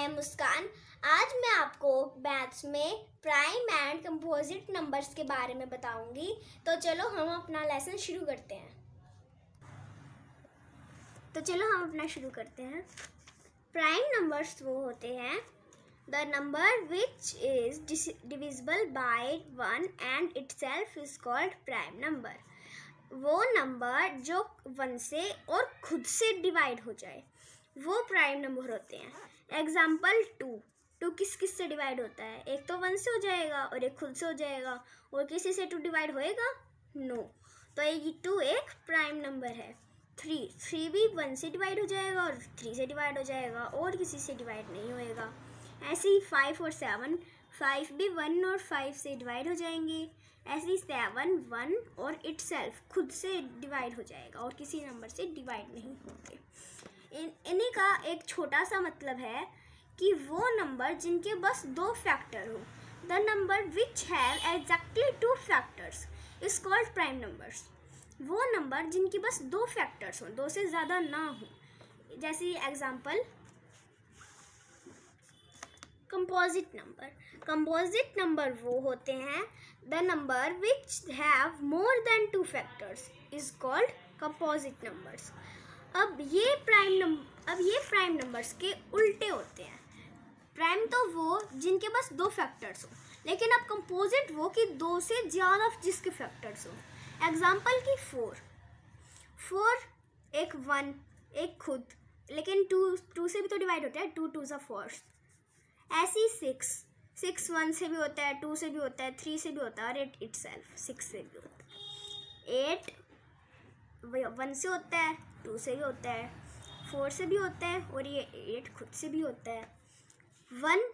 M मुस्कान। आज मैं आपको मैथ्स में प्राइम एंड कंपोजिट नंबर्स के बारे में बताऊँगी। तो चलो हम अपना लेसन शुरू करते हैं। तो चलो हम अपना शुरू करते हैं। प्राइम नंबर्स वो होते हैं। The number which is divisible by one and itself is called prime number वो नंबर जो वन से और खुद से डिवाइड हो जाए, वो प्राइम नंबर होते हैं। एग्ज़ाम्पल टू टू किस किस से डिवाइड होता है? एक तो वन से हो जाएगा और एक खुद से हो जाएगा। और किसी से टू डिवाइड होएगा? No no. तो ये टू एक प्राइम नंबर है। थ्री थ्री भी वन से डिवाइड हो जाएगा और थ्री से डिवाइड हो जाएगा और किसी से डिवाइड नहीं होएगा। ऐसे ही फाइव और सेवन फाइव भी वन और फाइव से डिवाइड हो जाएँगे। ऐसे ही सेवन वन और इट खुद से डिवाइड हो जाएगा और किसी नंबर से डिवाइड नहीं होंगे। इन, इन्हीं का एक छोटा सा मतलब है कि वो नंबर जिनके बस दो फैक्टर हो। The number which have exactly two factors is called prime numbers वो नंबर जिनके बस दो फैक्टर्स हों, दो से ज़्यादा ना हो। जैसे example composite number composite number वो होते हैं the number which have more than two factors is called composite numbers अब ये प्राइम नंबर अब ये प्राइम नंबर्स के उल्टे होते हैं। प्राइम तो वो जिनके पास दो फैक्टर्स हो, लेकिन अब कंपोजिट वो कि दो से ज़्यादा जिसके फैक्टर्स हो। एग्ज़ाम्पल की फोर फोर एक वन एक खुद, लेकिन टू टू से भी तो डिवाइड होता है टू टू ज़ा फोर ऐसी सिक्स सिक्स वन से भी होता है टू से भी होता है थ्री से भी होता है, और एट इट सेल्फ सिक्स से भी होता है। एट वन से होता है। टू से भी होता है, फोर से भी होता है और ये एट खुद से भी होता है। वन,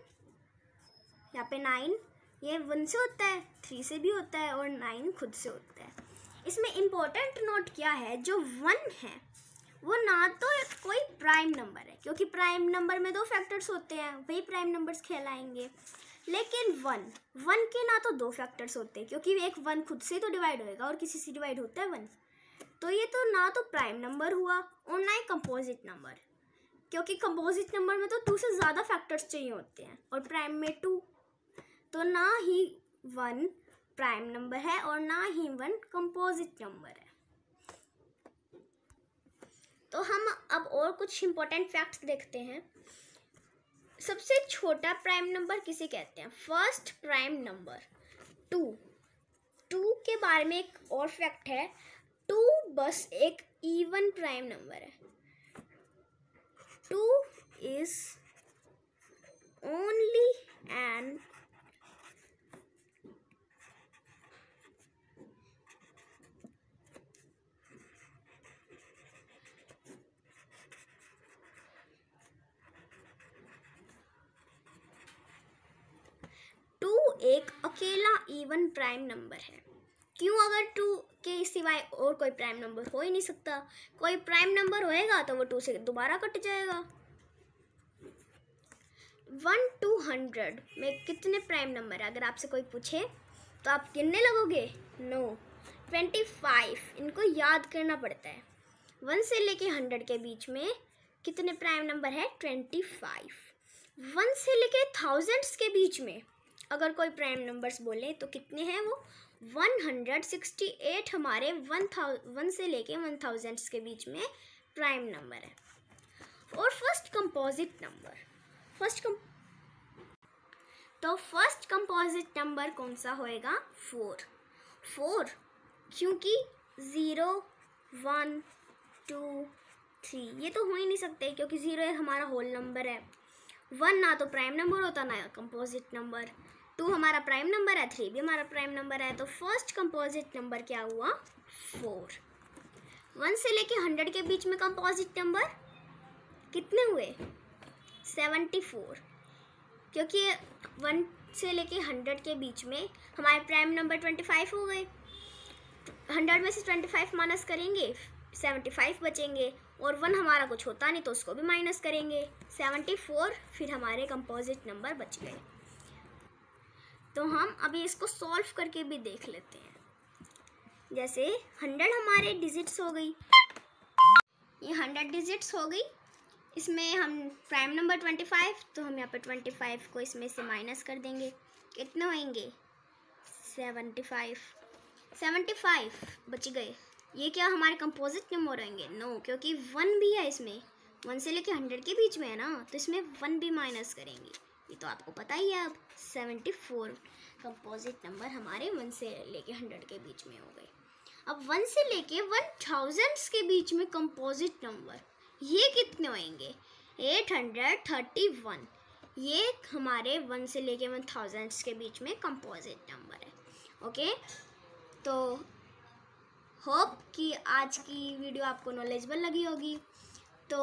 यहाँ पे नाइन, ये वन से होता है, थ्री से भी होता है और नाइन खुद से होता है। इसमें इम्पोर्टेंट नोट क्या है? जो वन है, वो ना तो कोई प्राइम नंबर है, क्योंकि प्राइम नंबर में दो फैक्टर्स होते हैं, वही प्राइम नंबर्स कहलाएँगे। लेकिन वन वन के ना तो दो फैक्टर्स होते हैं, क्योंकि एक वन खुद से तो डिवाइड होएगा और किसी से डिवाइड होता है वन। तो ये तो ना तो प्राइम नंबर हुआ और ना ही कंपोजिट नंबर क्योंकि कंपोजिट नंबर में तो टू से ज़्यादा फैक्टर्स चाहिए होते हैं और प्राइम में टू तो ना ही वन प्राइम नंबर है और ना ही वन कंपोजिट नंबर है। तो हम अब और कुछ इंपॉर्टेंट फैक्ट्स देखते हैं। सबसे छोटा प्राइम नंबर किसे कहते हैं? First prime number two two के बारे में एक और फैक्ट है। टू बस एक इवन प्राइम नंबर है। Two is only an two एक अकेला इवन प्राइम नंबर है। क्यों अगर टू के सिवाय और कोई प्राइम नंबर हो ही नहीं सकता। कोई प्राइम नंबर होएगा तो वो टू से दोबारा कट जाएगा। वन टू हंड्रेड में कितने प्राइम नंबर है? अगर आपसे कोई पूछे तो आप गिनने लगोगे? नो ट्वेंटी फाइव इनको याद करना पड़ता है। वन से लेके हंड्रेड के बीच में कितने प्राइम नंबर है? ट्वेंटी फाइव वन से लेके थाउजेंड्स के बीच में अगर कोई प्राइम नंबर्स बोले तो कितने हैं वो? वन हंड्रेड सिक्सटी एट हमारे वन थाउ वन से लेके वन थाउजेंड्स के बीच में प्राइम नंबर है। और first composite number first come तो फ़र्स्ट कंपोजिट नंबर कौन सा होएगा? फोर फोर क्योंकि ज़ीरो वन टू थ्री ये तो हो ही नहीं सकते क्योंकि ज़ीरो हमारा होल नंबर है। वन ना तो प्राइम नंबर होता, ना कंपोजिट नंबर टू हमारा प्राइम नंबर है थ्री भी हमारा प्राइम नंबर है तो फ़र्स्ट कंपोजिट नंबर क्या हुआ? फोर वन से लेके हंड्रेड के बीच में कंपोजिट नंबर कितने हुए? सेवेंटी फोर क्योंकि वन से लेके हंड्रेड के बीच में हमारे प्राइम नंबर ट्वेंटी फाइव हो गए। हंड्रेड में से ट्वेंटी फाइव माइनस करेंगे सेवेंटी फाइव बचेंगे, और वन हमारा कुछ होता नहीं तो उसको भी माइनस करेंगे। सेवेंटी फोर फिर हमारे कंपोजिट नंबर बच गए। तो हम अभी इसको सॉल्व करके भी देख लेते हैं। जैसे हंड्रेड हमारे डिजिट्स हो गई। ये हंड्रेड डिजिट्स हो गई। इसमें हम प्राइम नंबर ट्वेंटी फाइव तो हम यहाँ पर ट्वेंटी फाइव को इसमें से माइनस कर देंगे। कितने होंगे सेवेंटी फाइव सेवेंटी फाइव बच गए। ये क्या हमारे कंपोजिट नंबर होंगे नो no, क्योंकि वन भी है इसमें। वन से लेके हंड्रेड के बीच में है ना तो इसमें वन भी माइनस करेंगे। ये तो आपको पता ही है, अब सेवेंटी फोर कंपोजिट नंबर हमारे वन से लेके हंड्रेड के बीच में हो गए। अब वन से लेके वन थाउजेंड्स के बीच में कंपोजिट नंबर ये कितने होंगे एट हंड्रेड थर्टी वन ये हमारे वन से लेके वन थाउजेंड्स के बीच में कंपोजिट नंबर है ओके तो होप कि आज की वीडियो आपको नॉलेजबल लगी होगी। तो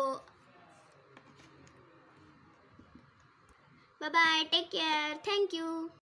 bye bye take care thank you